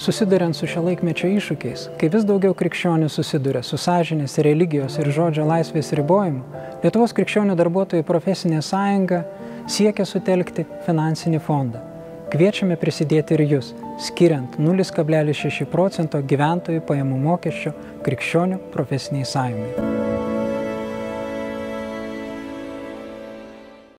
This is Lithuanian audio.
Susiduriant su šio laikmečio iššūkiais, kai vis daugiau krikščionių susiduria su sąžinės, religijos ir žodžio laisvės ribojimu, Lietuvos krikščionių darbuotojų profesinė sąjunga siekia sutelkti finansinį fondą. Kviečiame prisidėti ir jūs, skiriant 0,6 procento gyventojų pajamų mokesčio krikščionių profesiniai sąjungai.